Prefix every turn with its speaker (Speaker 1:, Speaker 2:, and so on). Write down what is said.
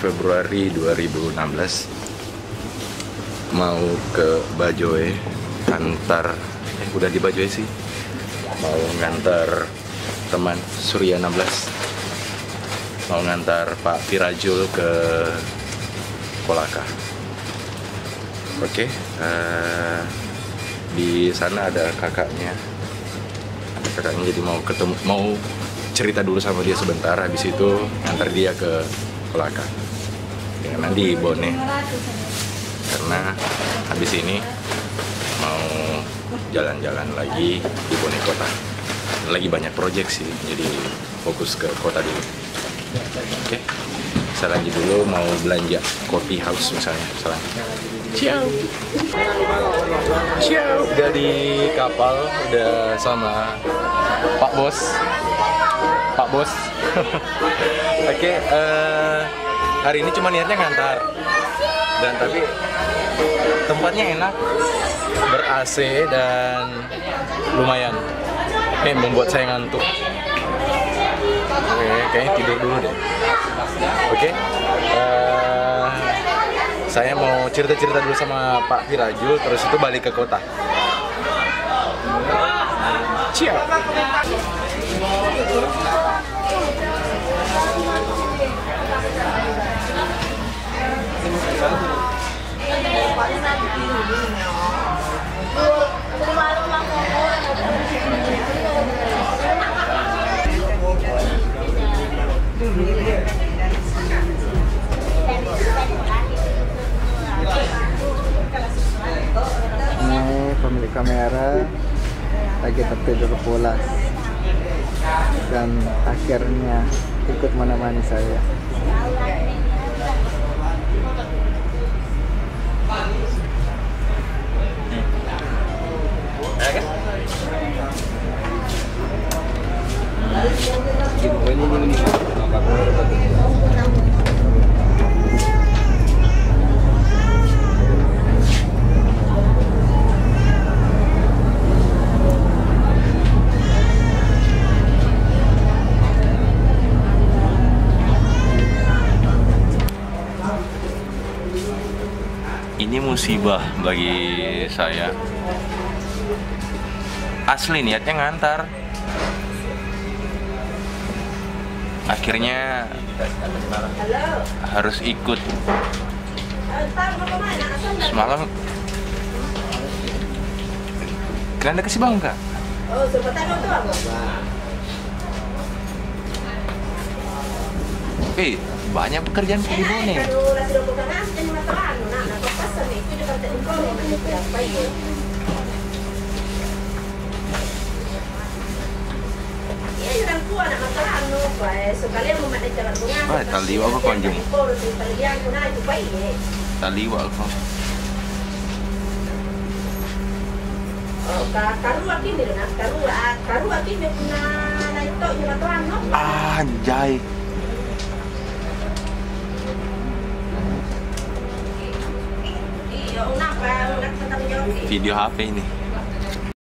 Speaker 1: Februari 2016 mau ke Bajoe antar eh udah di Bajoe sih. Mau ngantar teman Surya 16 mau ngantar Pak Firajul ke Kolaka. Oke eh, di sana ada kakaknya. Kakaknya jadi mau ketemu mau cerita dulu sama dia sebentar habis itu ngantar dia ke Kolaka. Ya, nanti Bone. Karena habis ini mau jalan-jalan lagi di Bone kota. Lagi banyak proyek sih jadi fokus ke kota dulu. Oke saya lanjut dulu mau belanja coffee house misalnya misalnya. Ciao. Ciao. Udah di kapal udah sama Pak Bos. Pak Bos. Oke eh, hari ini cuma niatnya ngantar. Dan tapi tempatnya enak ber AC dan lumayan. Ini membuat saya ngantuk. Oke kayaknya tidur dulu deh. eh, saya mau cerita-cerita dulu sama Pak Firajul terus itu balik ke kota Ciao.
Speaker 2: Pemilik kamera lagi tertidur pulas. Dan akhirnya ikut menemani saya.
Speaker 1: Ini musibah bagi saya. Asli niatnya ngantar. Akhirnya harus ikut. Semalam Kalian kasih bang kak?
Speaker 3: Oh, sebentar itu apa?
Speaker 1: Eh, banyak pekerjaan di Bone.
Speaker 3: Baik.
Speaker 1: Taliwa ako.
Speaker 3: Oh, ka karu akin din na karu at karu akin din na na ito yung natuan no.
Speaker 1: Anjay. Video HP ini.